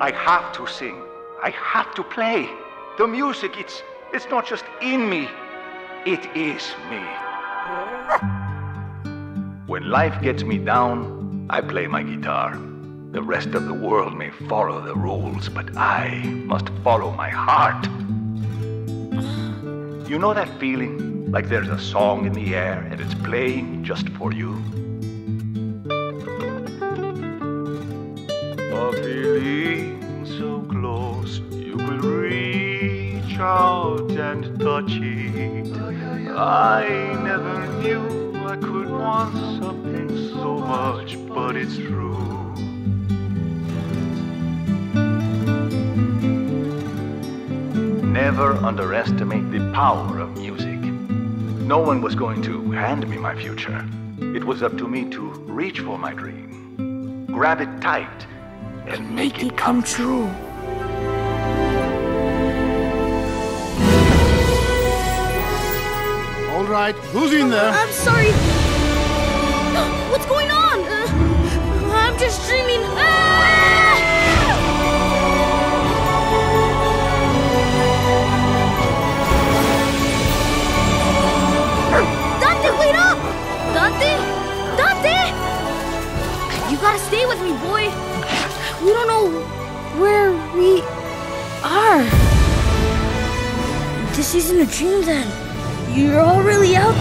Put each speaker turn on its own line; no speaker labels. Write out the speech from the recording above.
I have to sing. I have to play. The music, it's it's not just in me. It is me. When life gets me down, I play my guitar. The rest of the world may follow the rules, but I must follow my heart. You know that feeling? Like there's a song in the air and it's playing just for you? Feeling so close, you could reach out and touch it. I never knew I could want something so much, but it's true. Never underestimate the power of music. No one was going to hand me my future. It was up to me to reach for my dream, grab it tight, and make, it come true.
All right, who's in there?
I'm sorry. What's going on? I'm just dreaming. Ah! Dante? Dante! You gotta stay with me, boy. We don't know where This isn't a dream then. You're all really out.